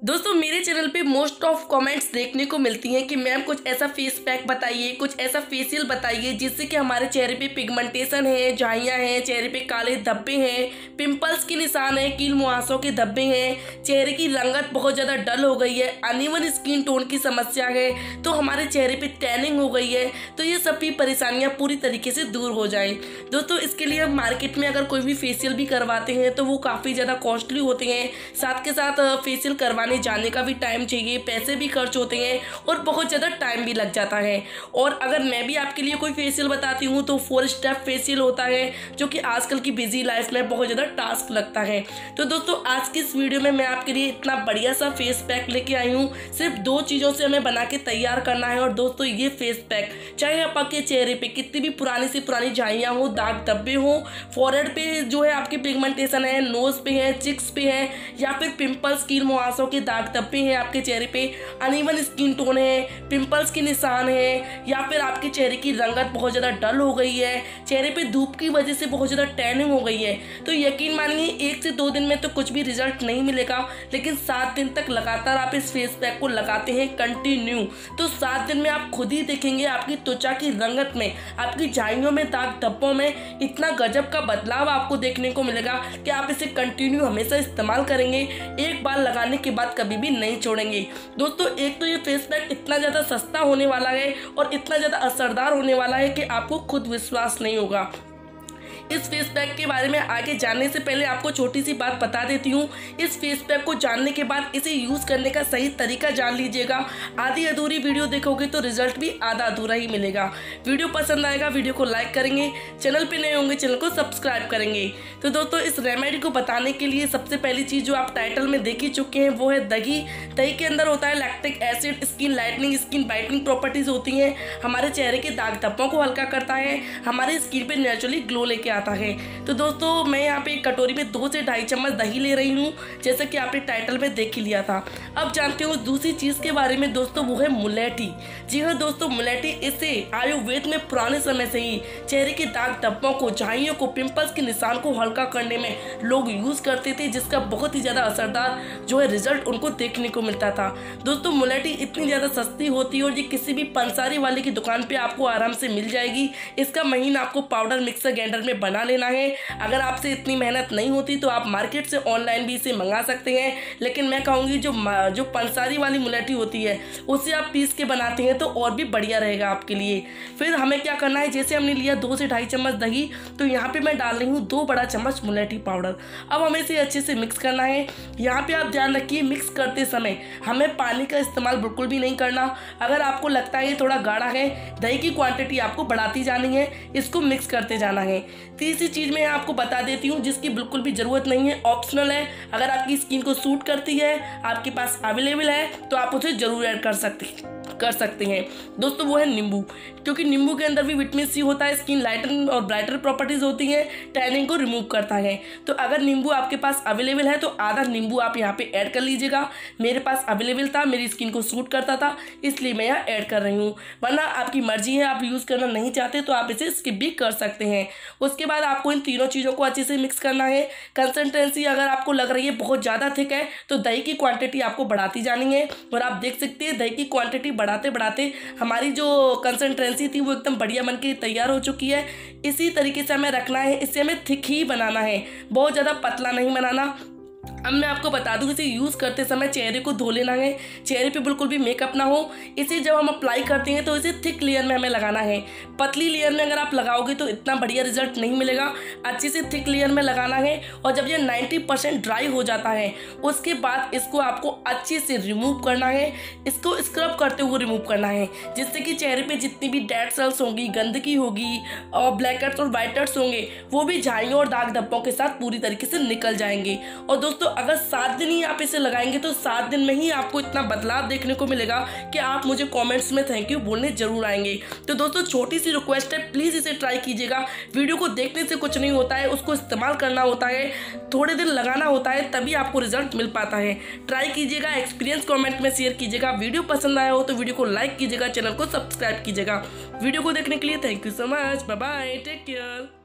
दोस्तों, मेरे चैनल पे मोस्ट ऑफ़ कमेंट्स देखने को मिलती हैं कि मैम कुछ ऐसा फेस पैक बताइए, कुछ ऐसा फेशियल बताइए, जिससे कि हमारे चेहरे पे पिगमेंटेशन है झाइयाँ हैं, चेहरे पे काले धब्बे हैं पिंपल्स के निशान हैं, कील मुहासों के धब्बे हैं, चेहरे की रंगत बहुत ज़्यादा डल हो गई है अनइवन स्किन टोन की समस्या है तो हमारे चेहरे पर टैनिंग हो गई है तो ये सभी परेशानियाँ पूरी तरीके से दूर हो जाएँ। दोस्तों, इसके लिए हम मार्केट में अगर कोई भी फेशियल भी करवाते हैं तो वो काफ़ी ज़्यादा कॉस्टली होते हैं। साथ के साथ फेशियल करवाने आने जाने का भी टाइम चाहिए, पैसे भी खर्च होते हैं और बहुत ज़्यादा टाइम भी लग जाता है। और अगर मैं भी आपके लिए कोई फेशियल बताती हूँ तो फोर स्टेप फेशियल होता है, जो कि आजकल की बिज़ी लाइफ में बहुत ज़्यादा टास्क लगता है। तो दोस्तों, आज की इस वीडियो में मैं आपके लिए इतना बढ़िया सा फेस पैक लेके आई हूँ। सिर्फ़ दो चीज़ों से हमें बना के तैयार करना है, और दोस्तों, ये फेस पैक चाहे आपके चेहरे पे कितनी भी पुरानी से पुरानी झाइयाँ हो, दाग धब्बे हो फॉरहेड पे जो है आपकी पिगमेंटेशन है नोज़ पे है चिक्स पे है, या फिर पिंपल्स कील, मुहासों के दाग धब्बे हैं, आपके चेहरे पे अनइवन स्किन टोन है पिंपल्स के निशान है, या फिर आपके चेहरे की रंगत बहुत ज़्यादा डल हो गई है, चेहरे पे धूप की वजह से बहुत ज़्यादा टैनिंग हो गई है तो यकीन मानिए एक से दो दिन में तो कुछ भी रिज़ल्ट नहीं मिलेगा, लेकिन सात दिन तक लगातार आप इस फेस पैक को लगाते हैं कंटिन्यू तो सात दिन में आप खुद ही देखेंगे आपकी त्वचा की रंगत में, आपकी झाइयों में, दाग धब्बों में इतना गजब का बदलाव आपको देखने को मिलेगा कि आप इसे कंटिन्यू हमेशा इस्तेमाल करेंगे, एक बार लगाने के बाद कभी भी नहीं छोड़ेंगे। दोस्तों, एक तो ये फेस पैक इतना ज़्यादा सस्ता होने वाला है और इतना ज़्यादा असरदार होने वाला है कि आपको खुद विश्वास नहीं होगा। इस फेस पैक के बारे में आगे जानने से पहले आपको छोटी सी बात बता देती हूँ। इस फेस पैक को जानने के बाद इसे यूज़ करने का सही तरीका जान लीजिएगा। आधी अधूरी वीडियो देखोगे तो रिज़ल्ट भी आधा अधूरा ही मिलेगा। वीडियो पसंद आएगा, वीडियो को लाइक करेंगे। चैनल पर नए होंगे, चैनल को सब्सक्राइब करेंगे। तो दोस्तों, इस रेमेडी को बताने के लिए सबसे पहली चीज़ जो आप टाइटल में देख ही चुके हैं, वो है दही। दही के अंदर होता है lactic acid skin lightening skin brightening properties होती हैं। हमारे चेहरे के दाग धब्बों को हल्का करता है। हमारे स्किन पे नेचुरली ग्लो लेके आता है। तो दोस्तों, मैं यहाँ पे एक कटोरी में दो से ढाई चम्मच दही ले रही हूँ, जैसे कि आपने टाइटल में देख ही लिया था। अब जानते हो, दूसरी चीज़ के बारे में दोस्तों, वो है मुलेठी। जी हाँ दोस्तों, मुलेठी इसे आयुर्वेद में पुराने समय से ही चेहरे के दाग धब्बों को, झाइयों को पिंपल्स के निशान को हल्का करने में लोग यूज़ करते थे, जिसका बहुत ही ज़्यादा असरदार जो है रिज़ल्ट उनको देखने को मिलता था। दोस्तों, मुलेठी इतनी ज़्यादा सस्ती होती है और ये किसी भी पंसारी वाले की दुकान पे आपको आराम से मिल जाएगी। इसका महीना आपको पाउडर मिक्सर ग्राइंडर में बना लेना है। अगर आपसे इतनी मेहनत नहीं होती तो आप मार्केट से ऑनलाइन भी इसे मंगा सकते हैं। लेकिन मैं कहूँगी, जो जो पंसारी वाली मुलेठी होती है, उसे आप पीस के बनाते हैं तो और भी बढ़िया रहेगा आपके लिए। फिर हमें क्या करना है, जैसे हमने लिया दो से ढाई चम्मच दही तो यहाँ पे मैं डाल रही हूँ दो बड़ा चम्मच मुलेठी पाउडर। अब हमें इसे अच्छे से मिक्स करना है। यहाँ पे आप ध्यान रखिए, मिक्स करते समय हमें पानी का इस्तेमाल बिल्कुल भी नहीं करना। अगर आपको लगता है ये थोड़ा गाढ़ा है, दही की क्वांटिटी आपको बढ़ाती जानी है, इसको मिक्स करते जाना है। तीसरी चीज़ मैं आपको बता देती हूँ, जिसकी बिल्कुल भी ज़रूरत नहीं है ऑप्शनल है। अगर आपकी स्किन को सूट करती है, आपके पास अवेलेबल है तो आप उसे ज़रूर ऐड कर सकते हैं। कर सकते हैं। दोस्तों, वो है नींबू। क्योंकि नींबू के अंदर भी विटामिन सी होता है स्किन लाइटन और ब्राइटर प्रॉपर्टीज़ होती हैं टैनिंग को रिमूव करता है। तो अगर नींबू आपके पास अवेलेबल है तो आधा नींबू आप यहाँ पे ऐड कर लीजिएगा। मेरे पास अवेलेबल था, मेरी स्किन को सूट करता था, इसलिए मैं यहाँ ऐड कर रही हूँ। वरना आपकी मर्ज़ी है, आप यूज़ करना नहीं चाहते तो आप इसे स्किप भी कर सकते हैं। उसके बाद आपको इन तीनों चीज़ों को अच्छे से मिक्स करना है। कंसनट्रेंसी अगर आपको लग रही है, बहुत ज़्यादा थिक है तो दही की क्वांटिटी आपको बढ़ाती जानी है। और आप देख सकते हैं, दही की क्वांटिटी बढ़ाते बढ़ाते हमारी जो कंसनट्रेंसी थी वो एकदम बढ़िया बन के तैयार हो चुकी है। इसी तरीके से हमें रखना है इससे हमें थिक ही बनाना है। बहुत ज़्यादा पतला नहीं बनाना। अब मैं आपको बता दूँ, इसे यूज़ करते समय चेहरे को धो लेना है। चेहरे पे बिल्कुल भी मेकअप ना हो। इसे जब हम अप्लाई करते हैं तो इसे थिक लेयर में हमें लगाना है। पतली लेयर में अगर आप लगाओगे तो इतना बढ़िया रिज़ल्ट नहीं मिलेगा। अच्छे से थिक लेयर में लगाना है और जब ये नाइन्टी ड्राई हो जाता है, उसके बाद इसको आपको अच्छे से रिमूव करना है। इसको स्क्रब करते हुए रिमूव करना है, जिससे कि चेहरे पर जितनी भी डेड सेल्स होंगी, गंदगी होगी और ब्लैक और वाइट होंगे, वो भी झाइयों और दाग धब्बों के साथ पूरी तरीके से निकल जाएँगे। और दोस्तों अगर सात दिन ही आप इसे लगाएँगे तो सात दिन में ही आपको इतना बदलाव देखने को मिलेगा कि आप मुझे कमेंट्स में थैंक यू बोलने ज़रूर आएँगे। तो दोस्तों, छोटी सी रिक्वेस्ट है प्लीज़ इसे ट्राई कीजिएगा। वीडियो को देखने से कुछ नहीं होता है, उसको इस्तेमाल करना होता है, थोड़े दिन लगाना होता है, तभी आपको रिज़ल्ट मिल पाता है। ट्राई कीजिएगा एक्सपीरियंस कॉमेंट में शेयर कीजिएगा। वीडियो पसंद आया हो तो वीडियो को लाइक कीजिएगा, चैनल को सब्सक्राइब कीजिएगा। वीडियो को देखने के लिए thank you so much bye take care